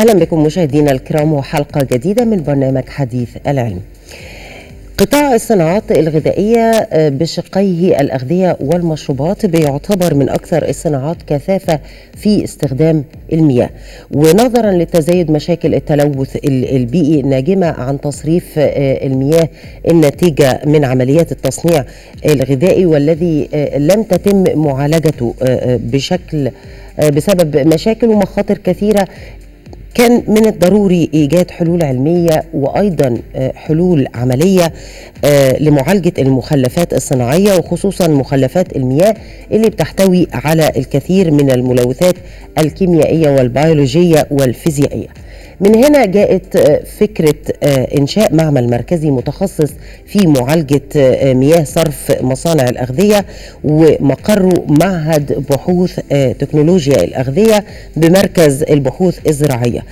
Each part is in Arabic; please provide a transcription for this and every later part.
أهلا بكم مشاهدينا الكرام وحلقة جديدة من برنامج حديث العلم. قطاع الصناعات الغذائية بشقيه الأغذية والمشروبات بيعتبر من أكثر الصناعات كثافة في استخدام المياه. ونظرا لتزايد مشاكل التلوث البيئي الناجمة عن تصريف المياه الناتجة من عمليات التصنيع الغذائي والذي لم تتم معالجته بشكل بسبب مشاكل ومخاطر كثيرة كان من الضروري إيجاد حلول علمية وأيضا حلول عملية لمعالجة المخلفات الصناعية وخصوصا مخلفات المياه اللي بتحتوي على الكثير من الملوثات الكيميائية والبيولوجية والفيزيائية. من هنا جاءت فكرة إنشاء معمل مركزي متخصص في معالجة مياه صرف مصانع الأغذية ومقره معهد بحوث تكنولوجيا الأغذية بمركز البحوث الزراعية.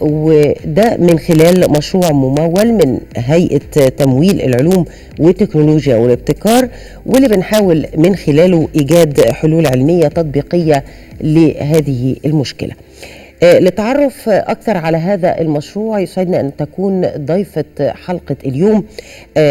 وده من خلال مشروع ممول من هيئة تمويل العلوم والتكنولوجيا والابتكار واللي بنحاول من خلاله إيجاد حلول علمية تطبيقية لهذه المشكلة. للتعرف أكثر على هذا المشروع. يسعدنا أن تكون ضيفة حلقة اليوم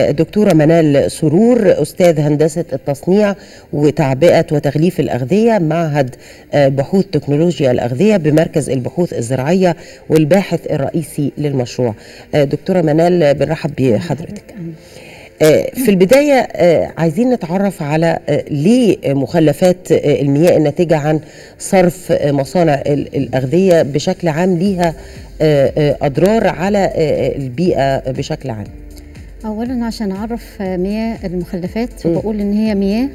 دكتورة منال سرور أستاذ هندسة التصنيع وتعبئة وتغليف الأغذية معهد بحوث تكنولوجيا الأغذية بمركز البحوث الزراعية والباحث الرئيسي للمشروع. دكتورة منال بنرحب بحضرتك. في البداية عايزين نتعرف على ليه مخلفات المياه الناتجة عن صرف مصانع الأغذية بشكل عام ليها أضرار على البيئة بشكل عام. أولا عشان أعرف مياه المخلفات فبقول إن هي مياه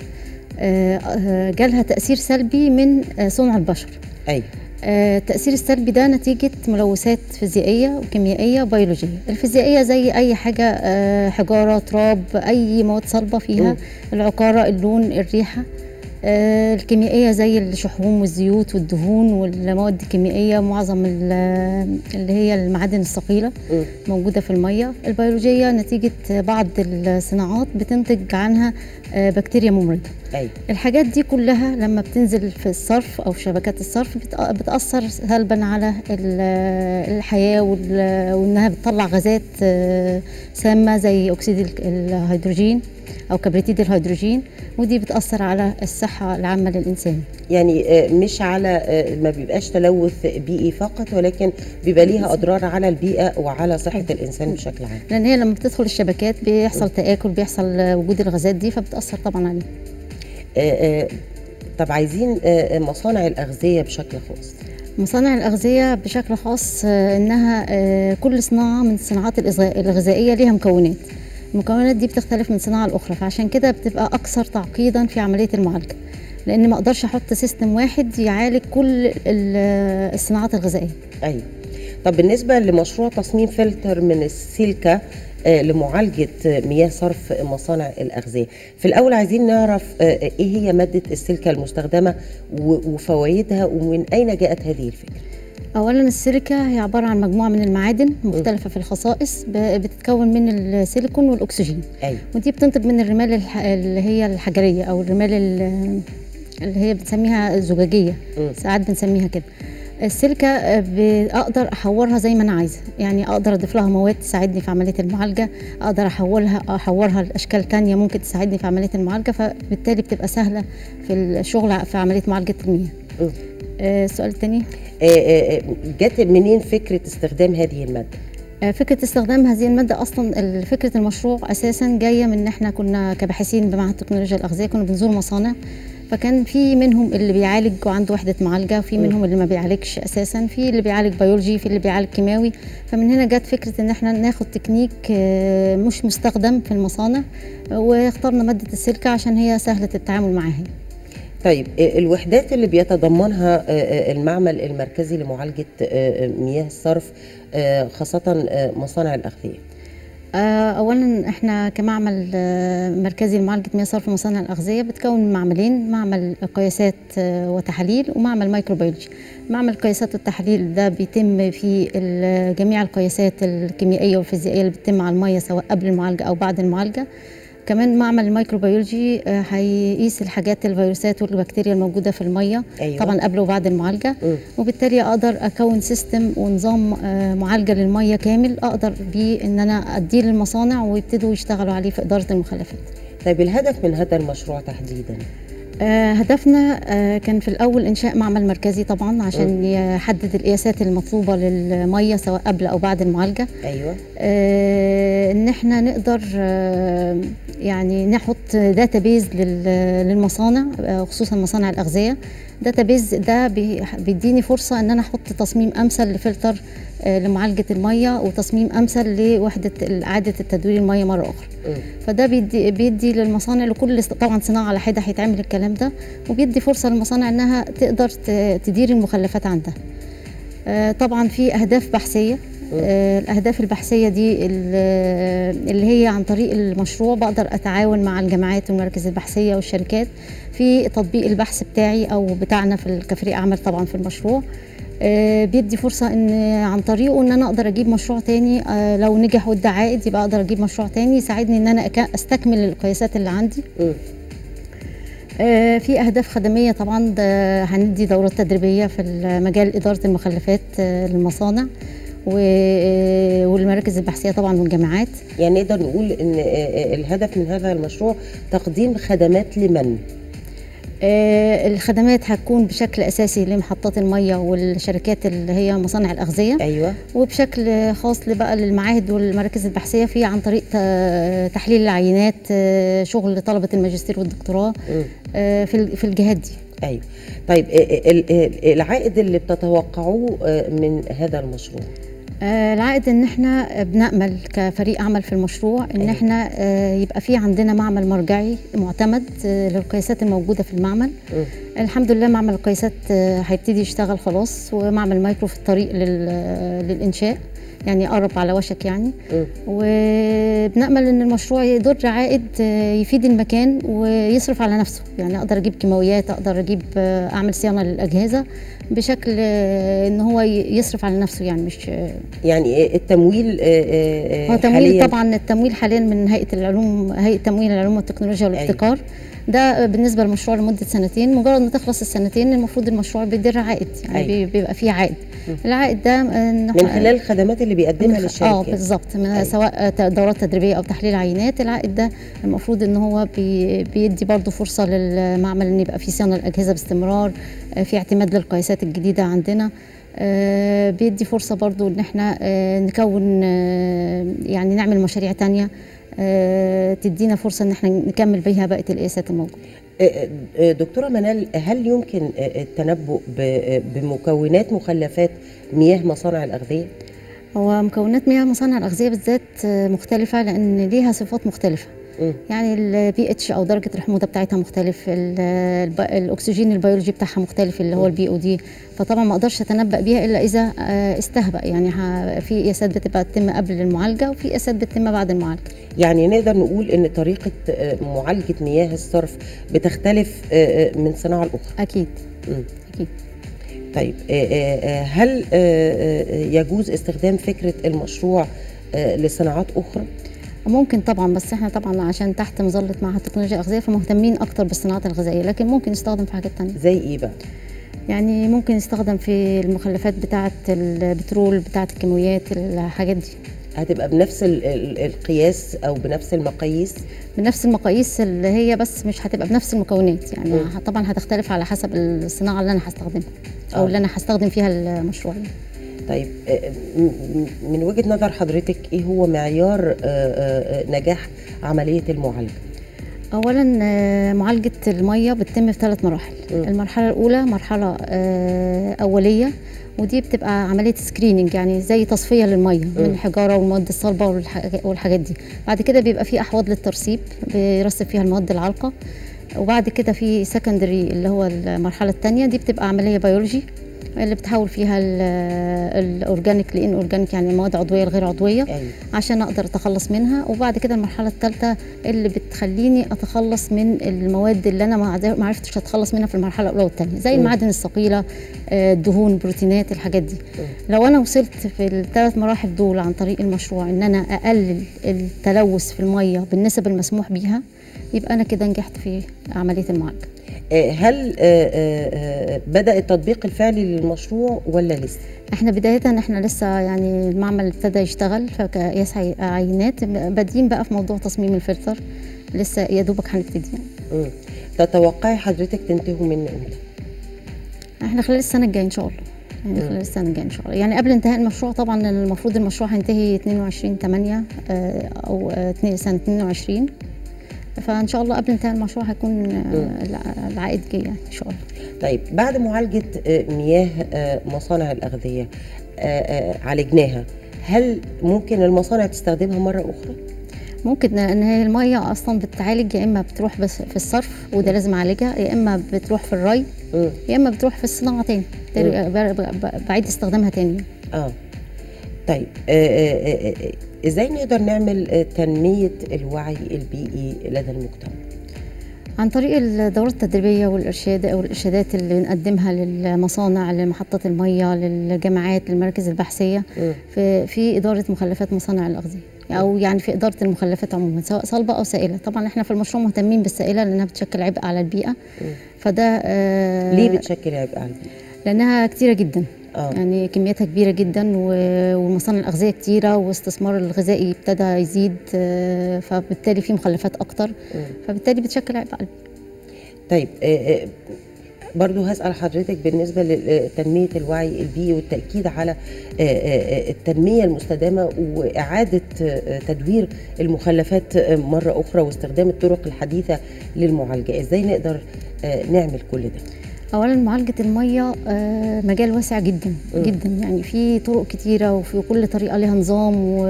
جالها تأثير سلبي من صنع البشر. أيوة التأثير السلبي ده نتيجة ملوثات فيزيائية وكيميائية وبيولوجية الفيزيائية زي أي حاجة حجارة تراب أي مواد صلبة فيها. العقارة اللون الريحة الكيميائية زي الشحوم والزيوت والدهون والمواد الكيميائية معظم اللي هي المعادن الثقيلة موجودة في المية. البيولوجية نتيجة بعض الصناعات بتنتج عنها بكتيريا ممرضة. أي. الحاجات دي كلها لما بتنزل في الصرف أو شبكات الصرف بتأثر سلبا على الحياة وإنها بتطلع غازات سامة زي أكسيد الهيدروجين. أو كبريتيد الهيدروجين ودي بتأثر على الصحة العامة للإنسان. يعني مش على ما بيبقاش تلوث بيئي فقط ولكن بيبقى ليها أضرار على البيئة وعلى صحة الإنسان بشكل عام. لأن هي لما بتدخل الشبكات بيحصل تآكل بيحصل وجود الغازات دي فبتأثر طبعا عليها. طب عايزين مصانع الأغذية بشكل خاص. مصانع الأغذية بشكل خاص إنها كل صناعة من الصناعات الغذائية ليها مكونات. المكونات دي بتختلف من صناعة لأخرى فعشان كده بتبقى أكثر تعقيدا في عملية المعالجة لأن ما أقدرش أحط سيستم واحد يعالج كل الصناعات الغذائية. أيوه. طب بالنسبة لمشروع تصميم فلتر من السيليكا لمعالجة مياه صرف مصانع الأغذية في الأول عايزين نعرف إيه هي مادة السيليكا المستخدمة وفوائدها ومن أين جاءت هذه الفكرة؟ اولا السيليكا هي عبارة عن مجموعة من المعادن مختلفة في الخصائص بتتكون من السيليكون والأكسجين. أيوة. ودي بتنتج من الرمال اللي هي الحجرية أو الرمال اللي هي بنسميها زجاجية. ساعات بنسميها كده. السيليكا أقدر أحورها زي ما أنا عايزة. يعني أقدر أضيف لها مواد تساعدني في عملية المعالجة أقدر احولها أحورها لأشكال تانية ممكن تساعدني في عملية المعالجة فبالتالي بتبقى سهلة في الشغل في عملية معالجة المياه السؤال الثاني جت منين فكرة استخدام هذه المادة؟ فكرة استخدام هذه المادة أصلا فكرة المشروع أساسا جاية من إن إحنا كنا كباحثين بمعهد تكنولوجيا الأغذية كنا بنزور مصانع فكان في منهم اللي بيعالج وعنده وحدة معالجة في منهم اللي ما بيعالجش أساسا في اللي بيعالج بيولوجي في اللي بيعالج كيماوي. فمن هنا جت فكرة إن إحنا ناخد تكنيك مش مستخدم في المصانع واخترنا مادة السيليكا عشان هي سهلة التعامل معاها. طيب الوحدات اللي بيتضمنها المعمل المركزي لمعالجة مياه الصرف خاصة مصانع الأغذية. اولا إحنا كمعمل مركزي لمعالجة مياه صرف مصانع الأغذية بتكون من معملين معمل قياسات وتحاليل ومعمل microbiology معمل قياسات والتحليل ده بيتم في جميع القياسات الكيميائية والفيزيائية اللي بتتم على الميه سواء قبل المعالجة أو بعد المعالجة. كمان معمل ال microbiology آه، هيقيس الحاجات الفيروسات والبكتيريا الموجودة في المية أيوة. طبعا قبل وبعد المعالجة مم. وبالتالي أقدر أكون system ونظام آه، معالجة للمية كامل أقدر بيه إن أنا أديه للمصانع ويبتدوا يشتغلوا عليه في إدارة المخلفات طيب الهدف من هذا المشروع تحديدا هدفنا آه، كان في الأول إنشاء معمل مركزي طبعا عشان يحدد القياسات المطلوبة للمية سواء قبل أو بعد المعالجة. أيوه. آه، إن إحنا نقدر آه، يعني نحط database للمصانع آه، خصوصا مصانع الأغذية. database ده بي- بيديني فرصة إن أنا أحط تصميم أمثل لفلتر آه، لمعالجة المية وتصميم أمثل لوحدة إعادة التدوير المية مرة أخرى. مم. فده بيدي بيدي للمصانع لكل طبعا صناعة على حدة هيتعمل الكلام ده وبيدي فرصة للمصانع إنها تقدر تدير المخلفات عندها. آه، طبعا في أهداف بحثية. آه، الأهداف البحثية دي ال- اللي هي عن طريق المشروع بقدر أتعاون مع الجامعات والمراكز البحثية والشركات في تطبيق البحث بتاعي أو بتاعنا في كفريق عمل طبعا في المشروع. بيدي فرصة إن عن طريقه إن أنا أقدر أجيب مشروع تاني آه، لو نجح وادى عائد يبقى أقدر أجيب مشروع تاني يساعدني إن أنا أستكمل القياسات اللي عندي. آه، في أهداف خدمية طبعا هندي دورات تدريبية في مجال إدارة المخلفات آه، للمصانع آه، والمراكز البحثية طبعا والجامعات. يعني نقدر نقول إن آه، آه، الهدف من هذا المشروع تقديم خدمات لمن؟ آه، الخدمات هتكون بشكل أساسي لمحطات المية والشركات اللي هي مصانع الأغذية. أيوه. وبشكل خاص بقى للمعاهد والمراكز البحثية في عن طريق تحليل العينات آه، شغل طلبة الماجستير والدكتوراه. آه، في في الجهات دي. أيوه. طيب آه، آه، ال- آه، العائد اللي بتتوقعوه آه، من هذا المشروع؟ آه، العائد إن إحنا بنأمل كفريق عمل في المشروع إن أيوة. إحنا آه، يبقى في عندنا معمل مرجعي معتمد آه، للقياسات الموجودة في المعمل. الحمد لله معمل القياسات آه، هيبتدي يشتغل خلاص ومعمل مايكرو في الطريق لل- للإنشاء يعني قرب على وشك يعني. مم. وبنأمل إن المشروع يدر عائد آه، يفيد المكان ويصرف على نفسه. يعني أقدر أجيب كيماويات أقدر أجيب أعمل صيانة للأجهزة بشكل إن هو يصرف على نفسه يعني مش يعني التمويل هو تمويل طبعا التمويل حاليا من هيئة العلوم هيئة تمويل العلوم والتكنولوجيا والابتكار. ده بالنسبة للمشروع لمدة سنتين مجرد ما تخلص السنتين المفروض المشروع بيدر عائد يعني أيوة. بي- بيبقى فيه عائد. العائد ده آه، من خلال الخدمات اللي بيقدمها آه للشركات بالظبط أيوة. سواء دورات تدريبية أو تحليل عينات العائد ده المفروض إن هو بي بيدي برضه فرصة للمعمل إن يبقى في صيانة الأجهزة باستمرار آه، في اعتماد للقياسات الجديدة عندنا. آه، بيدي فرصة برضه إن إحنا نكون يعني نعمل مشاريع تانية. آه، تدينا فرصة إن إحنا نكمل بيها بقية القياسات الموجودة آه، آه، دكتورة منال هل يمكن آه، التنبؤ آه، بمكونات مخلفات مياه مصانع الأغذية؟ هو مكونات مياه مصانع الأغذية بالذات آه، مختلفة لأن ليها صفات مختلفة. يعني البي اتش أو درجة الحموضة بتاعتها مختلف الأكسجين البيولوجي بتاعها مختلف اللي هو ال BOD. فطبعا ما أقدرش أتنبأ بيها إلا إذا آه، استهبأ. يعني في قياسات بتبقى تتم قبل المعالجة وفي قياسات بتتم بعد المعالجة. يعني نقدر نقول إن طريقة آه، معالجة مياه الصرف بتختلف آه، من صناعة الأخرى أكيد. مم. أكيد. طيب هل يجوز استخدام فكرة المشروع لصناعات أخرى؟ ممكن طبعا بس إحنا طبعا عشان تحت مظلة معهد التكنولوجيا الأغذية فمهتمين أكتر بالصناعات الغذائية لكن ممكن يستخدم في حاجات تانية زي إيه بقى؟ يعني ممكن يستخدم في المخلفات بتاعه البترول بتاعه الكيماويات الحاجات دي هتبقى بنفس ال- ال- القياس أو بنفس المقاييس؟ بنفس المقاييس اللي هي بس مش هتبقى بنفس المكونات يعني. ه- طبعا هتختلف على حسب الصناعة اللي أنا هستخدمها أو آه. اللي أنا هستخدم فيها المشروع طيب آه، م- م- من وجهة نظر حضرتك إيه هو معيار آه، آه، نجاح عملية المعالجة؟ اولا معالجة المية بتتم في ثلاث مراحل مم. المرحلة الأولى مرحلة أولية ودي بتبقى عملية screening يعني زي تصفية للمية من. الحجاره والمواد الصلبة والح- والحاجات دي بعد كده بيبقى في أحواض للترسيب بيرسب فيها المواد العالقة وبعد كده في secondary اللي هو المرحلة الثانية دي بتبقى عملية بيولوجي اللي بتحول فيها ال- ال organic لإن organic يعني مواد عضوية الغير عضوية أيوه. عشان أقدر أتخلص منها. وبعد كده المرحلة الثالثه اللي بتخليني أتخلص من المواد اللي أنا ما عرفتش أتخلص منها في المرحلة الأولى والثانيه زي. المعادن الثقيلة آه، الدهون بروتينات الحاجات دي. لو أنا وصلت في الثلاث مراحل دول عن طريق المشروع إن أنا أقلل التلوث في المية بالنسب المسموح بيها يبقى أنا كده نجحت في عملية المعالجة. هل آه، آه، آه، بدأ التطبيق الفعلي للمشروع ولا لسه؟ إحنا بداية إحنا لسه يعني المعمل ابتدى يشتغل فقياس عي- عينات بادئين بقى في موضوع تصميم الفلتر لسه يا دوبك هنبتدي يعني. تتوقعي حضرتك تنتهوا منه إمتى؟ إحنا خلال السنة الجاية إن شاء الله يعني خلال السنة الجاية إن شاء الله يعني قبل انتهاء المشروع طبعا المفروض المشروع هينتهي 22 8 أو آه، سنة 22 فإن شاء الله قبل انتهاء المشروع هيكون آه، الع- العائد جاي يعني إن شاء الله. طيب بعد معالجة آه، مياه آه، مصانع الأغذية آه، عالجناها هل ممكن المصانع تستخدمها مرة أخرى؟ ممكن ان هي المية أصلا بتعالج يا إما بتروح بس في الصرف وده لازم أعالجها يا إما بتروح في الري. يا إما بتروح في الصناعة تاني بعيد استخدامها تاني. آه. طيب آه، آه، آه، إزاي نقدر نعمل تنمية الوعي البيئي لدى المجتمع؟ عن طريق الدورات التدريبية والارشاد أو الارشادات اللي بنقدمها للمصانع لمحطات المية للجامعات للمراكز البحثية مم. في في إدارة مخلفات مصانع الاغذيه أو يعني في إدارة المخلفات عموما سواء صلبة أو سائلة طبعا إحنا في المشروع مهتمين بالسائلة لأنها بتشكل عبء على البيئة فده آه ليه بتشكل عبء على البيئة؟ لأنها كتيرة جدا آه يعني كمياتها كبيرة جدا والمصانع الأغذية كتيرة واستثمار الغذائي ابتدى يزيد آه، فبالتالي في مخلفات أكتر مم. فبالتالي بتشكل عبء على البيئة. طيب آه، آه، برضو هسأل حضرتك بالنسبة لتنمية الوعي البيئي والتأكيد على التنمية المستدامة وإعادة تدوير المخلفات مرة أخرى واستخدام الطرق الحديثة للمعالجة إزاي نقدر نعمل كل ده أولا معالجة المية آه، مجال واسع جدا. جدا يعني في طرق كتيرة وفي كل طريقة لها نظام و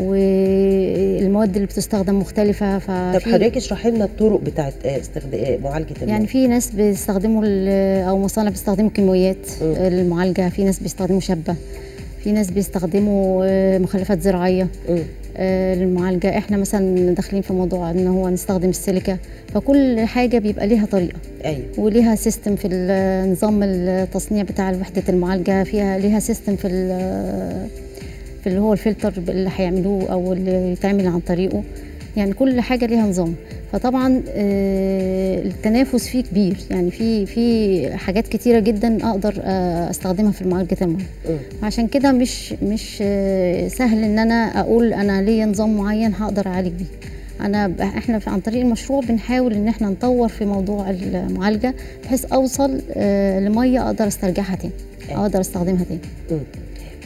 والمواد اللي بتستخدم مختلفة طب ففي حضرتك اشرحي لنا الطرق بتاعت آه، استخدام معالجة المياه يعني في ناس بيستخدموا أو مصانع بيستخدموا كيماويات مم. للمعالجة في ناس بيستخدموا شبة في ناس بيستخدموا آه، مخلفات. آه، للمعالجة. إحنا مثلا داخلين في موضوع إن هو نستخدم السيليكا فكل حاجة بيبقى ليها طريقة. أيوه. وليها system في نظام التصنيع بتاع وحدة المعالجة فيها ليها system في في اللي هو الفلتر اللي هيعملوه أو اللي يتعمل عن طريقه. يعني كل حاجة ليها نظام فطبعا آه، التنافس فيه كبير يعني في في حاجات كتيرة جدا أقدر آه، أستخدمها في معالجه الميه. عشان كده مش مش آه، سهل إن أنا أقول أنا ليا نظام معين هقدر أعالج بيه أنا إحنا عن طريق المشروع بنحاول إن إحنا نطور في موضوع المعالجة بحيث أوصل لمية أقدر أسترجعها تاني. أقدر أستخدمها تاني.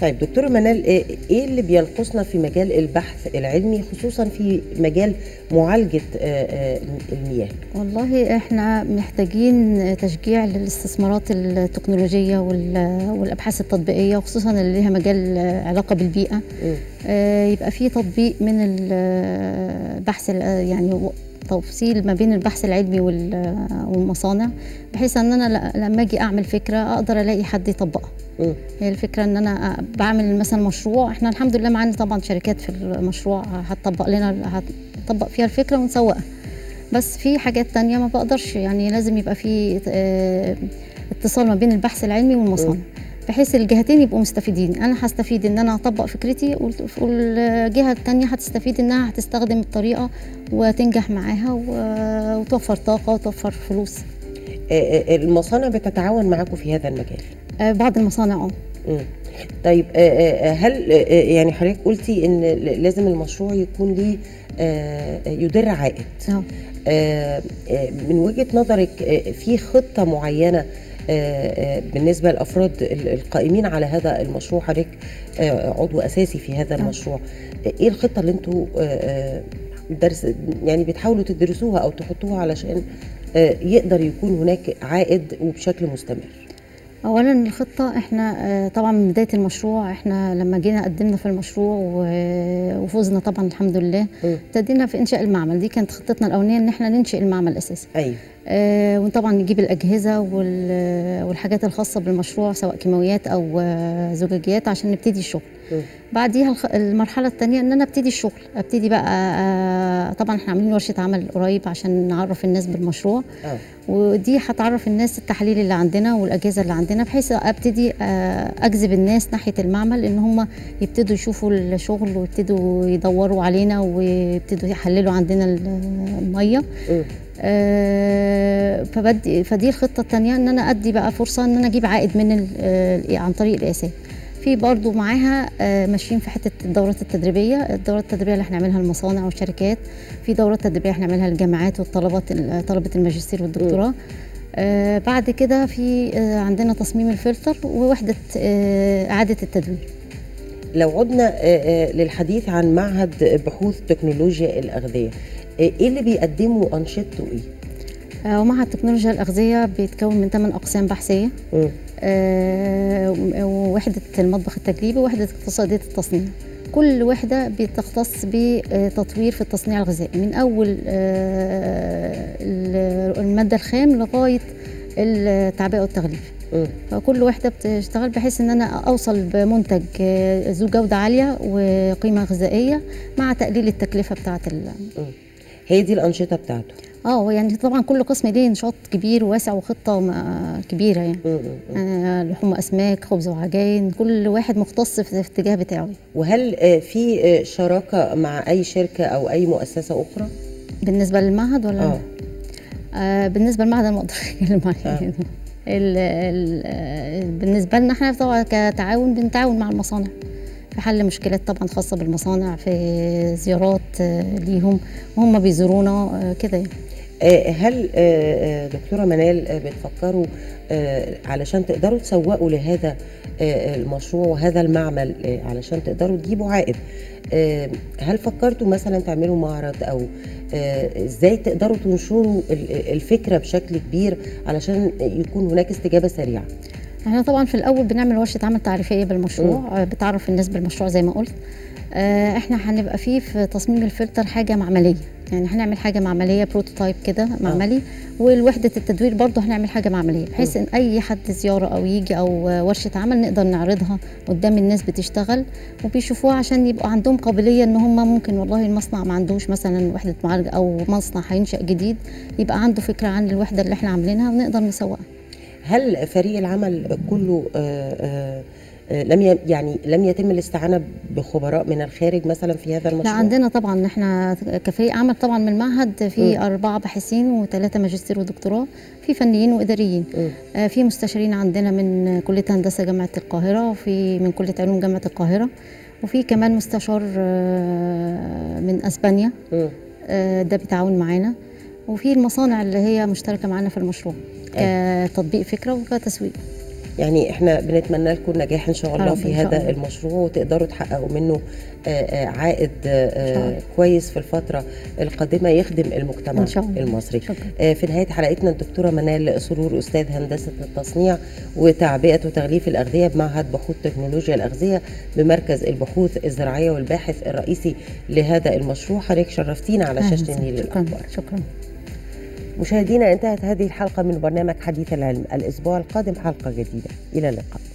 طيب دكتور منال آه، إيه اللي بينقصنا في مجال البحث العلمي خصوصا في مجال معالجة آه، آه، المياه والله إحنا محتاجين تشجيع للاستثمارات التكنولوجية وال- والأبحاث التطبيقية خصوصا اللي ليها مجال علاقة بالبيئة مم. آه، يبقى في تطبيق من البحث ال- يعني تفصيل ما بين البحث العلمي وال- والمصانع بحيث إن أنا لما أجي أعمل فكرة أقدر ألاقي حد يطبقها. هي الفكرة إن أنا بعمل مثلا مشروع إحنا الحمد لله معانا طبعا شركات في المشروع هتطبق لنا هتطبق فيها الفكرة ونسوقها. بس في حاجات تانية ما بقدرش يعني لازم يبقى في آه، اتصال ما بين البحث العلمي والمصانع. بحيث الجهتين يبقوا مستفيدين. أنا هستفيد إن أنا اطبق فكرتي وال- والجهة التانية هتستفيد إنها هتستخدم الطريقة وتنجح معاها وتوفر طاقة وتوفر فلوس. آه، آه، المصانع بتتعاون معاكم في هذا المجال؟ آه، بعض المصانع آه. طيب هل يعني حضرتك قلتي إن لازم المشروع يكون ليه يدر عائد. آه، من وجهة نظرك في آه، آه، بالنسبة للأفراد ال- القائمين على هذا المشروع حضرتك آه، عضو أساسي في هذا المشروع. آه، إيه الخطة اللي أنتوا آه، آه، درس يعني بتحاولوا تدرسوها أو تحطوها علشان آه، يقدر يكون هناك عائد وبشكل مستمر؟ اولا الخطة إحنا آه، طبعا من بداية المشروع إحنا لما جينا قدمنا في المشروع و- وفوزنا طبعا الحمد لله. ابتدينا في إنشاء المعمل دي كانت خطتنا الأولانية إن إحنا ننشئ المعمل أساسا أيوه آه، وطبعا نجيب الأجهزة وال- والحاجات الخاصة بالمشروع سواء كيماويات أو آه، زجاجيات عشان نبتدي الشغل. بعديها المرحلة التانية إن أنا أبتدي الشغل. أبتدي بقى آه، طبعا إحنا عاملين ورشة عمل قريب عشان نعرف الناس بالمشروع. آه. ودي هتعرف الناس التحاليل اللي عندنا والأجهزة اللي عندنا بحيث أبتدي آه، أجذب الناس ناحية المعمل إن هم يبتدوا يشوفوا الشغل ويبتدوا يدوروا علينا ويبتدوا يحللوا عندنا المية. آه، فبدي فدي الخطة الثانية إن أنا أدي بقى فرصة إن أنا أجيب عائد من آه، عن طريق القياسات في برضو معاها آه، ماشيين في حتة الدورات التدريبية. الدورات التدريبية اللي إحنا هنعملها للمصانع والشركات. في دورات تدريبية إحنا هنعملها للجامعات والطلبات ال- طلبة الماجستير والدكتوراه. آه بعد كده في آه عندنا تصميم الفلتر ووحدة آه إعادة التدوير لو عدنا للحديث عن معهد بحوث تكنولوجيا الأغذية آه، إيه اللي بيقدمه أنشطته إيه؟ آه ومعهد تكنولوجيا الأغذية بيتكون من ثمان أقسام بحثية. مم. آه ووحدة المطبخ التجريبي ووحدة اقتصادية التصنيع. كل وحدة بتختص بتطوير في التصنيع الغذائي. من أول آه ال- المادة الخام لغاية التعبئة والتغليف. فكل وحدة بتشتغل بحيث إن أنا أوصل بمنتج ذو جودة عالية وقيمة غذائية مع تقليل التكلفة بتاعة ال... هي دي الأنشطة بتاعته. آه يعني طبعا كل قسم ليه نشاط كبير وواسع وخطة كبيرة يعني. آه، لحوم أسماك خبز وعجائن كل واحد مختص في الاتجاه بتاعه وهل آه، في آه، شراكة مع أي شركة أو أي مؤسسة أخرى؟ بالنسبة للمعهد ولا آه آه بالنسبة للمعهد أنا ما أقدرش أتكلم عليه آه. آه، بالنسبة لنا إحنا طبعا كتعاون بنتعاون مع المصانع في حل مشكلات طبعا خاصة بالمصانع في زيارات آه، ليهم. وهم بيزورونا آه، كده يعني. آه، هل دكتورة منال بتفكروا علشان تقدروا تسوقوا لهذا المشروع وهذا المعمل علشان تقدروا تجيبوا عائد هل فكرتوا مثلا تعملوا معرض أو إزاي تقدروا تنشروا ال- الفكرة بشكل كبير علشان يكون هناك استجابة سريعة؟ إحنا طبعا في الأول بنعمل ورشة عمل تعريفية بالمشروع آه، بتعرف الناس بالمشروع زي ما قلت. آه، إحنا هنبقى فيه في تصميم الفلتر حاجة معملية. يعني هنعمل حاجة معملية بروتوتايب كده معملي والوحدة التدوير برضه هنعمل حاجة معملية بحيث إن أي حد زيارة أو يجي أو آه، ورشة عمل نقدر نعرضها قدام الناس بتشتغل وبيشوفوها عشان يبقى عندهم قابلية إن هم ممكن والله المصنع ما عندوش مثلا وحدة معالجة أو مصنع هينشأ جديد يبقى عنده فكرة عن الوحدة اللي إحنا عاملينها ونقدر نسوقها. هل فريق العمل كله آه، آه، آه، لم يعني لم يتم الاستعانة بخبراء من الخارج مثلا في هذا المشروع؟ لا عندنا طبعا إحنا كفريق عمل طبعا من المعهد في مم. أربعة باحثين وثلاثة ماجستير ودكتوراه في فنيين وإداريين مم. آه، في مستشارين عندنا من كلية هندسة جامعة القاهرة وفي من كلية علوم جامعة القاهرة وفي كمان مستشار آه، من أسبانيا مم. آه، ده بيتعاون معانا وفي المصانع اللي هي مشتركة معانا في المشروع كتطبيق فكرة وكتسويق. يعني إحنا بنتمنى لكم نجاح إن شاء الله في هذا الله. المشروع وتقدروا تحققوا منه آه، آه، عائد آه،. كويس في الفترة القادمة يخدم المجتمع إن شاء الله. المصري. شكرا. في نهاية حلقتنا الدكتورة منال سرور أستاذ هندسة التصنيع وتعبئة وتغليف الأغذية بمعهد بحوث تكنولوجيا الأغذية بمركز البحوث الزراعية والباحث الرئيسي لهذا المشروع. حضرتك شرفتينا على شاشة النيل شكرا. شكرا. مشاهدينا انتهت هذه الحلقة من برنامج حديث العلم. الأسبوع القادم حلقة جديدة. إلى اللقاء.